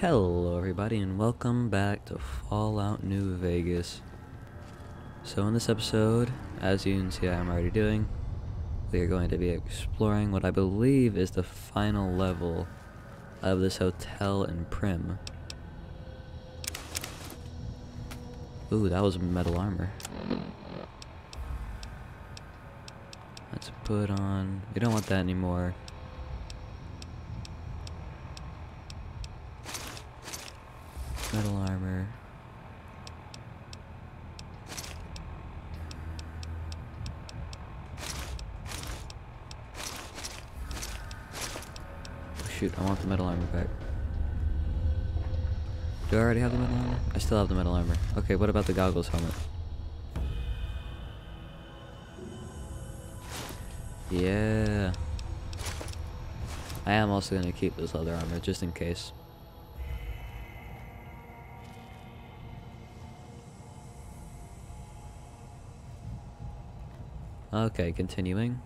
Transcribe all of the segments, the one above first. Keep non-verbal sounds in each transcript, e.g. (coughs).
Hello everybody and welcome back to Fallout New Vegas. So in this episode, as you can see I'm already doing, we are going to be exploring what I believe is the final level of this hotel in Primm. Ooh, that was metal armor. Let's put on... We don't want that anymore. Metal armor. Oh, shoot, I want the metal armor back. Do I already have the metal armor? I still have the metal armor. Okay, what about the goggles helmet? Yeah. I am also going to keep this leather armor just in case. Okay, continuing.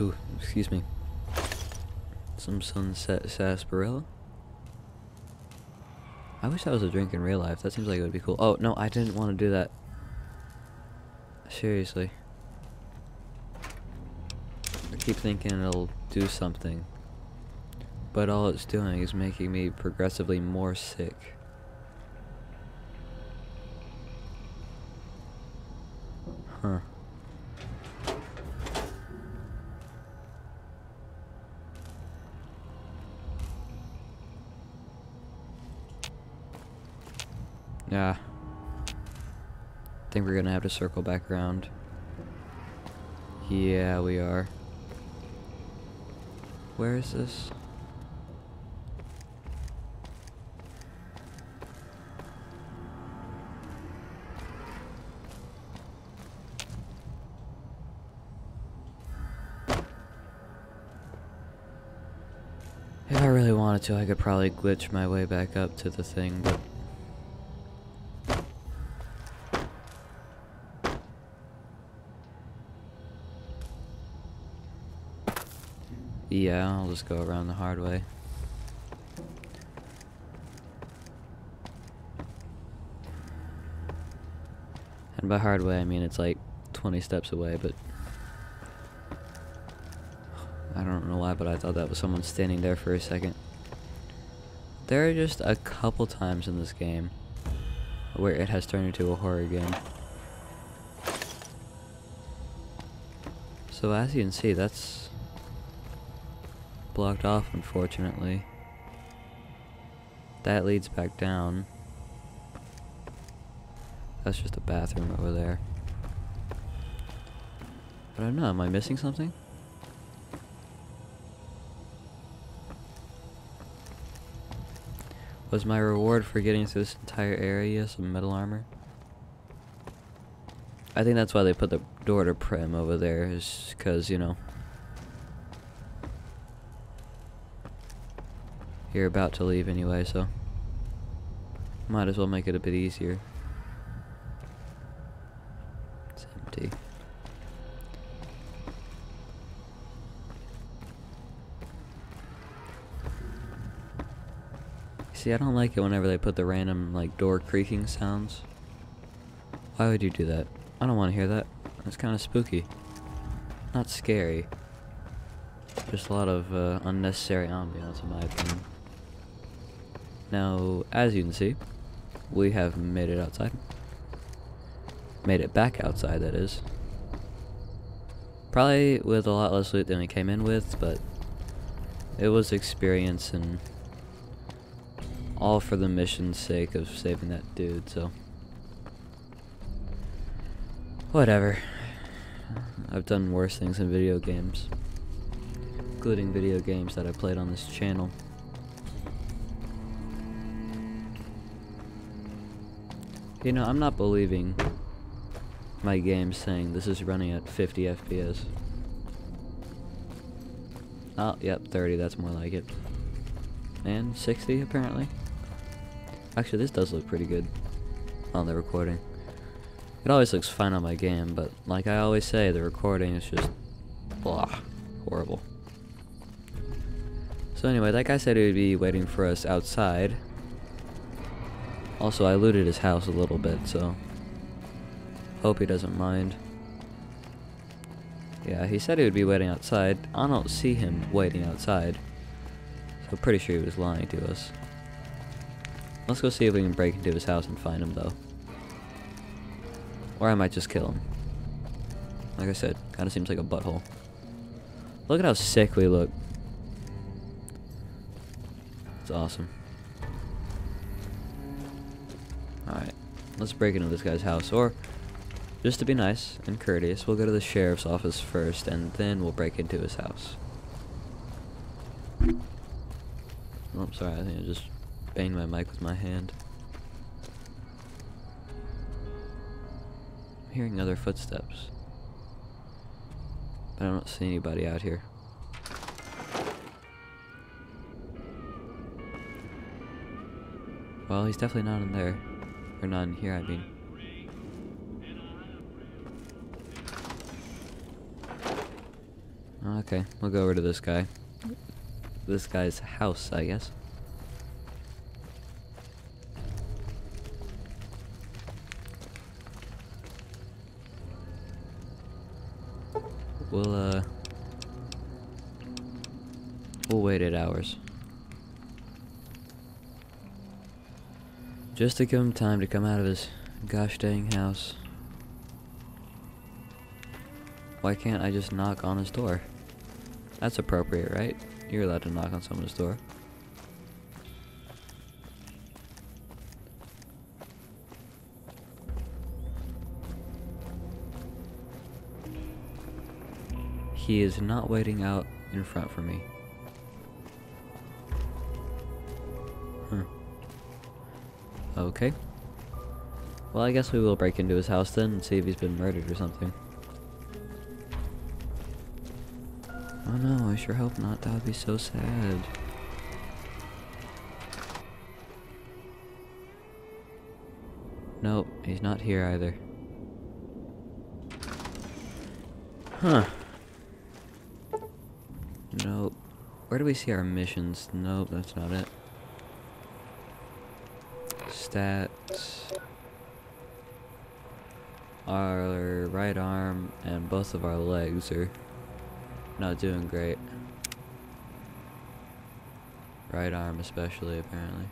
Ooh, excuse me. Some sunset sarsaparilla. I wish that was a drink in real life. That seems like it would be cool. Oh, no, I didn't want to do that. Seriously. I keep thinking it'll do something. But all it's doing is making me progressively more sick. Huh. Yeah. Think we're gonna have to circle back around. Yeah, we are. Where is this? If I really wanted to, I could probably glitch my way back up to the thing, but... Yeah, I'll just go around the hard way. And by hard way, I mean it's like 20 steps away, but... I don't know why, but I thought that was someone standing there for a second. There are just a couple times in this game where it has turned into a horror game. So as you can see, that's blocked off, unfortunately. That leads back down. That's just a bathroom over there. But I don't know, am I missing something? Was my reward for getting through this entire area some metal armor? I think that's why they put the door to Primm over there, is because, you know, you're about to leave anyway, so might as well make it a bit easier. It's empty. See, I don't like it whenever they put the random, like, door creaking sounds. Why would you do that? I don't want to hear that. That's kind of spooky. Not scary. Just a lot of uh, unnecessary ambiance, in my opinion. Now, as you can see, we have made it outside. Made it back outside, that is. Probably with a lot less loot than we came in with, but it was experience and all for the mission's sake of saving that dude, so. Whatever. I've done worse things in video games. Including video games that I played on this channel. You know, I'm not believing my game saying this is running at 50 FPS. Oh, yep, 30, that's more like it. And 60, apparently. Actually, this does look pretty good on the recording. It always looks fine on my game, but like I always say, the recording is just blah, horrible. So anyway, that guy said he would be waiting for us outside. Also, I looted his house a little bit, so hope he doesn't mind. Yeah, he said he would be waiting outside. I don't see him waiting outside. So pretty sure he was lying to us. Let's go see if we can break into his house and find him though. Or I might just kill him. Like I said, kinda seems like a butthole. Look at how sick we look. It's awesome. Alright, let's break into this guy's house. Or, just to be nice and courteous, we'll go to the sheriff's office first, and then we'll break into his house. Oh, sorry, I think I just banged my mic with my hand. I'm hearing other footsteps. But I don't see anybody out here. Well, he's definitely not in there. Or not in here, I mean. Okay, we'll go over to this guy. This guy's house, I guess. Just to give him time to come out of his gosh dang house. Why can't I just knock on his door? That's appropriate, right? You're allowed to knock on someone's door. He is not waiting out in front for me. Okay. Well, I guess we will break into his house then and see if he's been murdered or something. Oh no, I sure hope not. That would be so sad. Nope, he's not here either. Huh. Nope. Where do we see our missions? Nope, that's not it. Stats. Our right arm and both of our legs are not doing great. Right arm especially, apparently.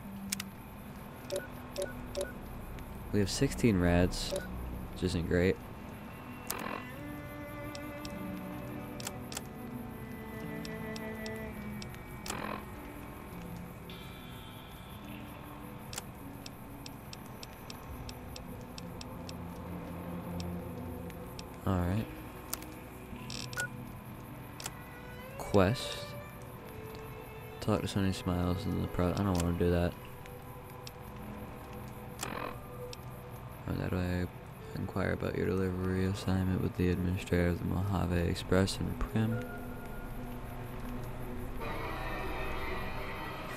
We have 16 rads, which isn't great. Alright. Quest. Talk to Sunny Smiles in the pro- I don't want to do that. That way inquire about your delivery assignment with the administrator of the Mojave Express in Primm.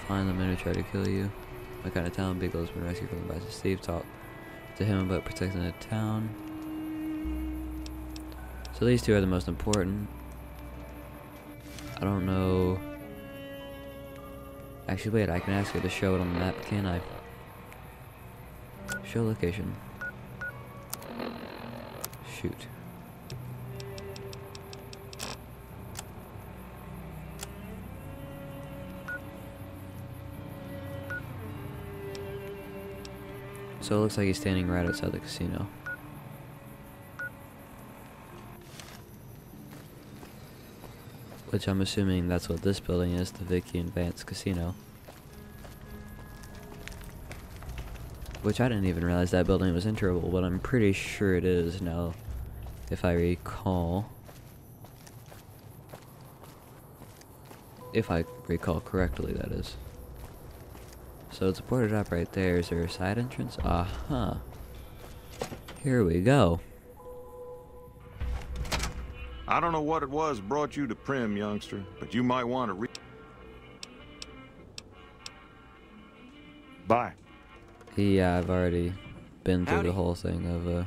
Find the men who try to kill you. What kind of town has been rescued from by Steve. Talk to him about protecting the town. So these two are the most important. I don't know. Actually, wait, I can ask her to show it on the map, can I? Show location. Shoot. So it looks like he's standing right outside the casino. Which I'm assuming that's what this building is, the Vikki and Vance Casino. Which I didn't even realize that building was enterable, but I'm pretty sure it is now, if I recall. If I recall correctly, that is. So it's boarded up right there. Is there a side entrance? Uh-huh. Here we go. I don't know what it was brought you to Primm, youngster, but you might want to re- Bye. Yeah, I've already been through Howdy. the whole thing of uh,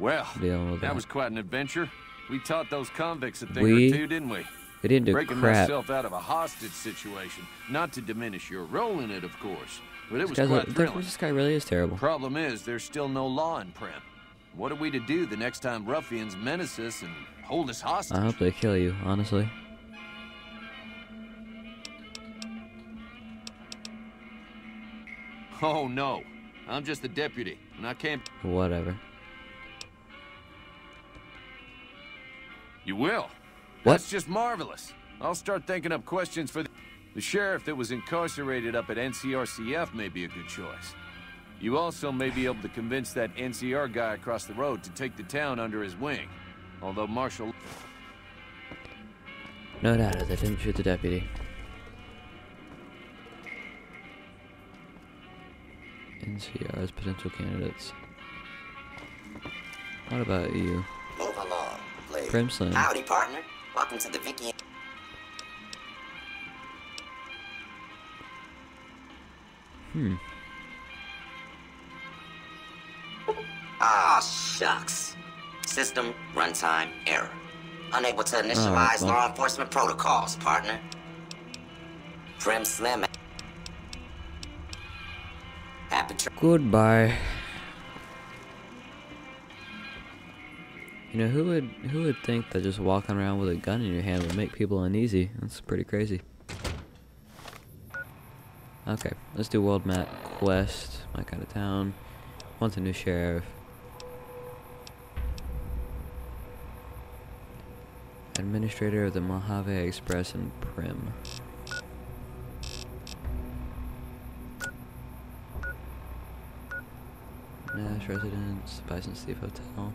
Well, dealing with that that. was quite an adventure. We taught those convicts a thing We- or two, didn't we? They didn't do Breaking crap. myself out of a hostage situation. Not to diminish your role in it, of course, but it This, was quite a- quite this- thrilling. this guy really is terrible. Problem is, there's still no law in Primm. What are we to do the next time ruffians menace us and hold us hostage? I hope they kill you, honestly. Oh no, I'm just the deputy, and I can't. Whatever. You will. What? That's just marvelous. I'll start thinking up questions for the, the sheriff that was incarcerated up at NCRCF may be a good choice. You also may be able to convince that NCR guy across the road to take the town under his wing. Although Marshal... No data, they didn't shoot the deputy. NCR as potential candidates. What about you? Move along, please. Primm Slim. Howdy, partner. Welcome to the Vikki. Hmm. Ah, shucks. System runtime error. Unable to initialize well. law enforcement protocols, partner. Primm Slim. Tra- Goodbye. You know who would who would think that just walking around with a gun in your hand would make people uneasy? That's pretty crazy. Okay, let's do world map quest. My kind of town. Wants a new sheriff. Administrator of the Mojave Express in Primm. Nash Residence, Bison Steve Hotel.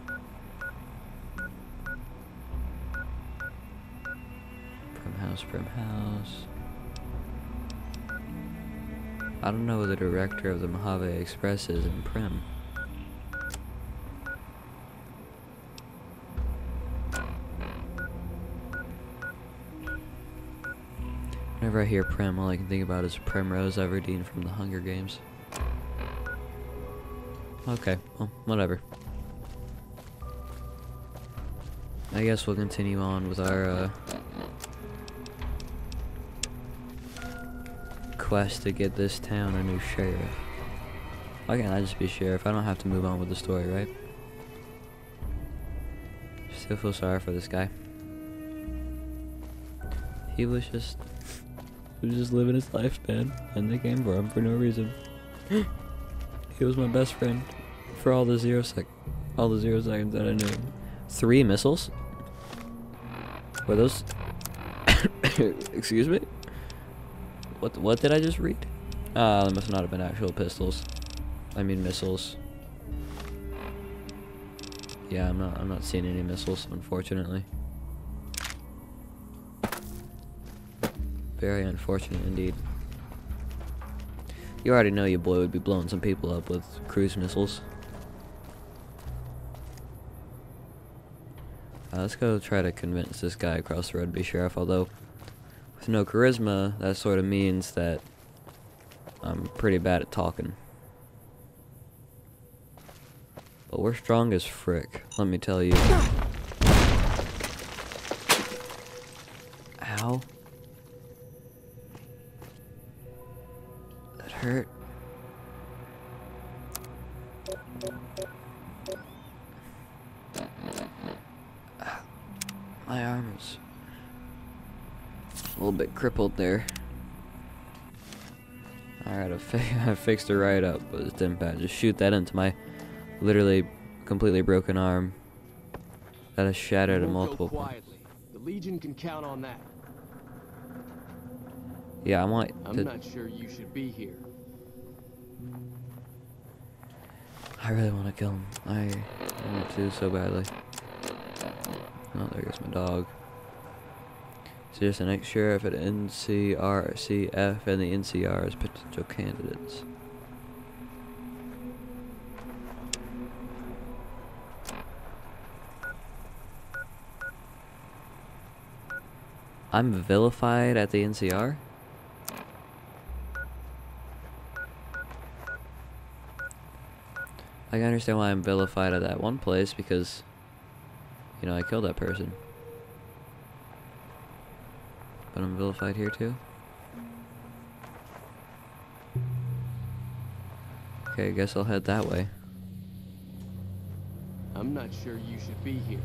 Primm House, Primm House. I don't know who the director of the Mojave Express is in Primm. Whenever I hear Primm, all I can think about is Primrose Everdeen from the Hunger Games. Okay, well, whatever. I guess we'll continue on with our uh, quest to get this town a new sheriff. Why can't I just be sheriff? I don't have to move on with the story, right? Still feel sorry for this guy. He was just he was just living his life, man, and they came for him for no reason. (gasps) he was my best friend for all the zero sec, all the zero seconds that I knew him. Three missiles. Were those? (coughs) Excuse me. What? What did I just read? Uh, they must not have been actual pistols. I mean missiles. Yeah, I'm not. I'm not seeing any missiles, unfortunately. Very unfortunate indeed. You already know your boy would be blowing some people up with cruise missiles. Uh, let's go try to convince this guy across the road to be sheriff, although with no charisma, that sort of means that I'm pretty bad at talking. But we're strong as frick, let me tell you. Hurt. My arm is a little bit crippled there. Alright, I, fi (laughs) I fixed it right up, but it's didn't bad. Just shoot that into my literally completely broken arm. That has shattered at multiple points. The Legion can count on that. Yeah, I want I'm not sure you should be here. I really want to kill him. I, want to so badly. Oh, there goes my dog. So just an ex-sheriff at NCRCF and the NCR as potential candidates. I'm vilified at the NCR? I can understand why I'm vilified at that one place because, you know, I killed that person. But I'm vilified here too? Okay, I guess I'll head that way. I'm not sure you should be here.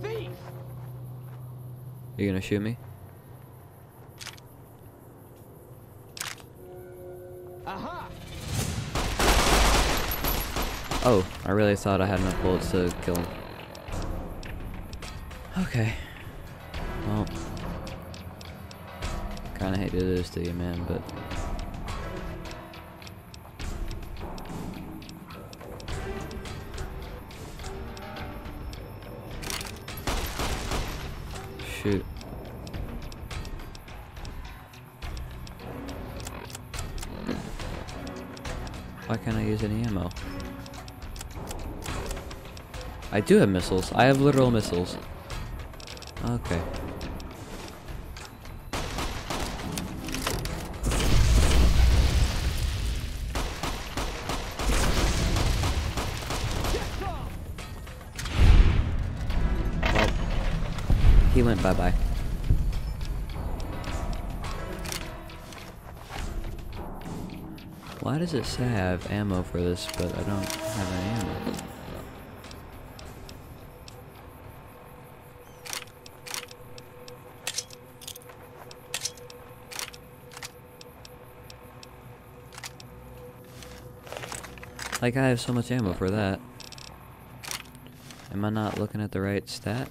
Thief! You gonna shoot me? Oh, I really thought I had enough bullets to kill him. Okay. Well. Kinda hate to do this to you, man, but. Shoot. Why can't I use any ammo? I do have missiles. I have literal missiles. Okay. Well, he went bye-bye. Why does it say I have ammo for this, but I don't have any ammo? Like, I have so much ammo for that. Am I not looking at the right stat?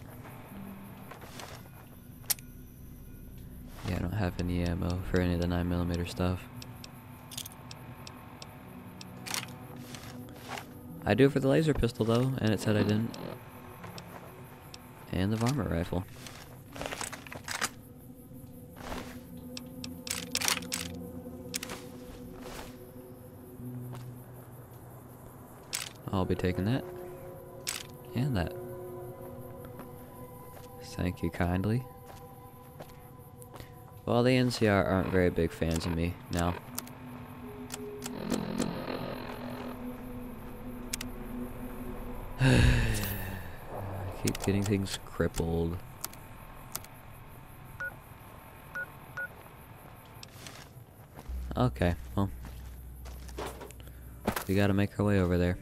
Yeah, I don't have any ammo for any of the 9mm stuff. I do for the laser pistol though, and it said I didn't. And the varmint rifle. I'll be taking that. And that. Thank you kindly. Well, the NCR aren't very big fans of me now. (sighs) I keep getting things crippled. Okay, well. We gotta make our way over there.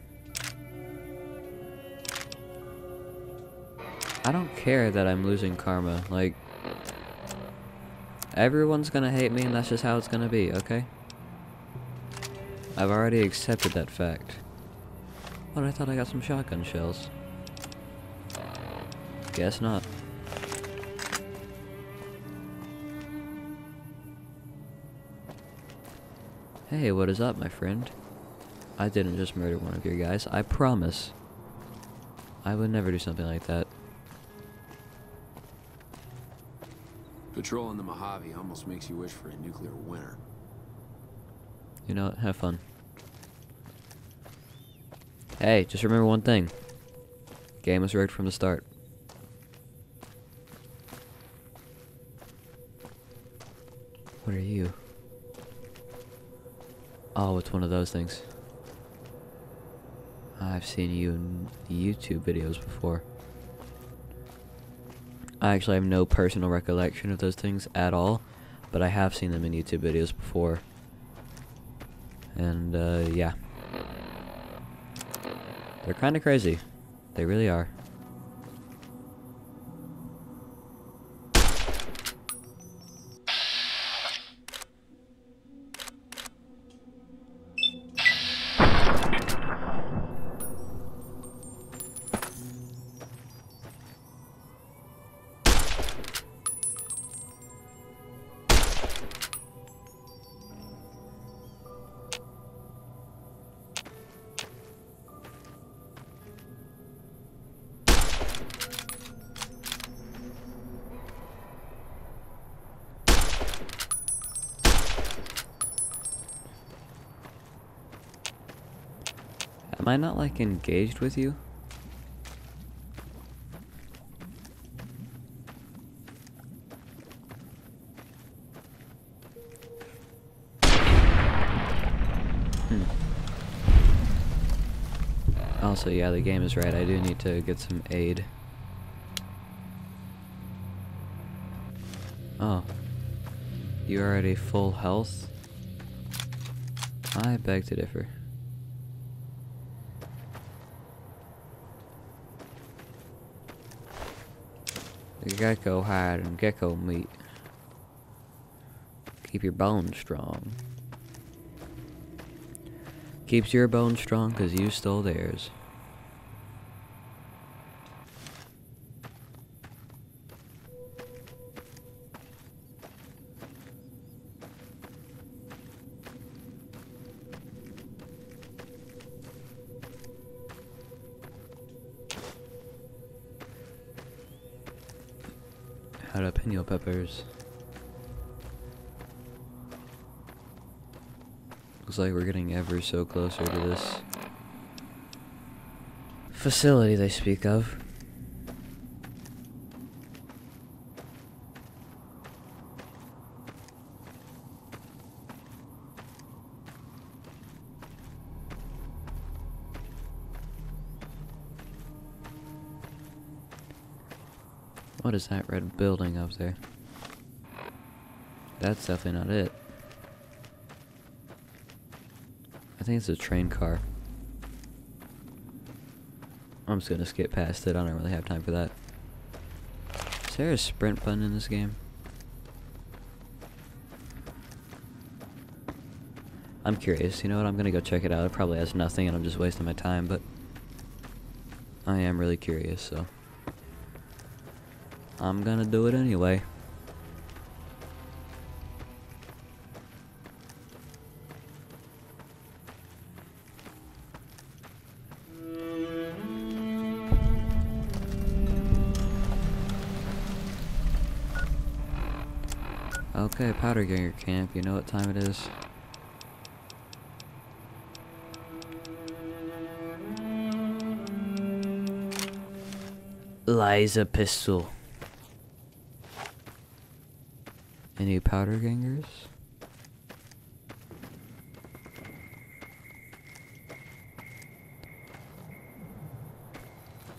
I don't care that I'm losing karma, like... Everyone's gonna hate me and that's just how it's gonna be, okay? I've already accepted that fact. But I thought I got some shotgun shells. Guess not. Hey, what is up, my friend? I didn't just murder one of your guys, I promise. I would never do something like that. Patrolling the Mojave almost makes you wish for a nuclear winter. You know? Have fun. Hey, just remember one thing. Game was rigged from the start. What are you? Oh, it's one of those things. I've seen you in YouTube videos before. I actually have no personal recollection of those things at all, but I have seen them in YouTube videos before. And, uh, yeah. They're kind of crazy. They really are. Am I not, like, engaged with you? Hmm. Also, yeah, the game is right. I do need to get some aid. Oh. You are at a full health? I beg to differ. Gecko hide and gecko meat. Keep your bones strong. Keeps your bones strong because you stole theirs. Jalapeno peppers. Looks like we're getting ever so closer to this facility they speak of. What is that red building up there? That's definitely not it. I think it's a train car. I'm just gonna skip past it. I don't really have time for that. Is there a sprint button in this game? I'm curious. You know what? I'm gonna go check it out. It probably has nothing and I'm just wasting my time, but I am really curious, so I'm gonna do it anyway. Okay, Powder Ganger Camp, you know what time it is? laser pistol. Any powder gangers?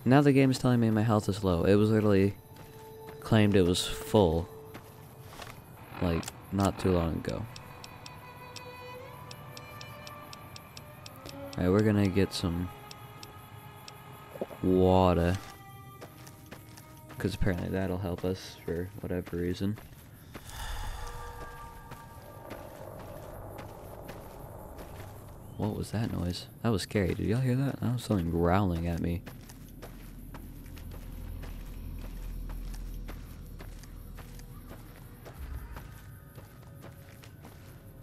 Now the game is telling me my health is low. It was literally claimed it was full. Like, not too long ago. Alright, we're gonna get some water. Because apparently that'll help us for whatever reason. What was that noise? That was scary. Did y'all hear that? That was something growling at me.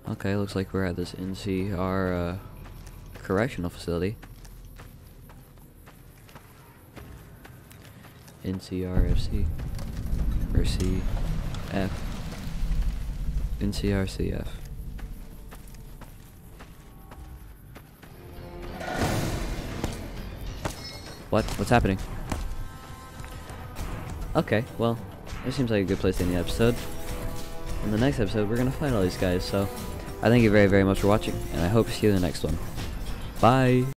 Okay, looks like we're at this NCR uh, correctional facility. NCRFC or CF NCRCF. What? What's happening? Okay, well, this seems like a good place to end the episode. In the next episode, we're gonna fight all these guys, so I thank you very, very much for watching, and I hope to see you in the next one. Bye!